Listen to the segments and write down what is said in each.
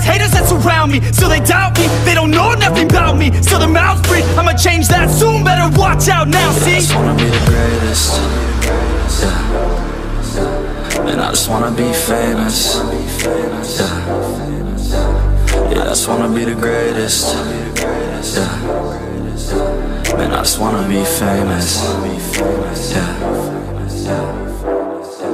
haters that surround me Still they doubt me, they don't know nothing about me Still their mouths free, I'ma change that soon Better watch out now, see? I just wanna be the greatest. Yeah. And I just wanna be famous. Yeah. Yeah, I just wanna be the greatest. Yeah. Man, I just wanna be famous. Yeah.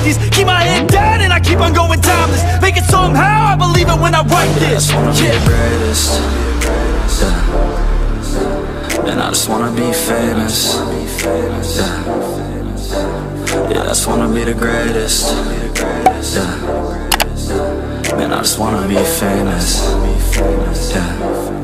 50s Keep my head down and I keep on going timeless. Make it somehow, I believe it when I write this. Yeah, I just wanna yeah. be greatest. Yeah. And I just wanna be famous. Yeah, yeah I just wanna be the greatest. Yeah. Man, I just wanna be famous. Yeah.